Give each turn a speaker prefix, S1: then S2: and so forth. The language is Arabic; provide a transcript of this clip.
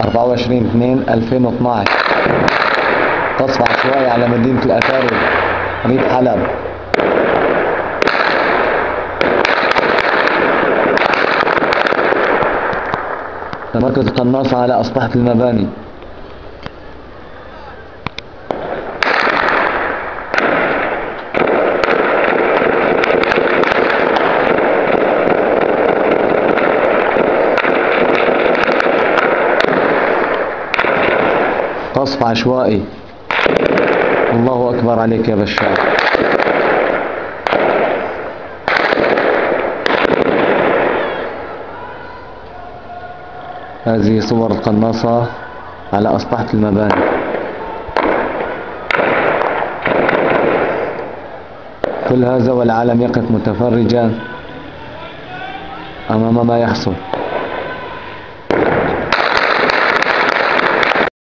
S1: 24 2 2012 قصف عشوائي على مدينة الأتاري قريب حلب. تمركز قناصة على أسطحة المباني. قصف عشوائي. الله أكبر عليك يا بشار. هذه صور القناصة على أسطحة المباني. كل هذا والعالم يقف متفرجا أمام ما يحصل.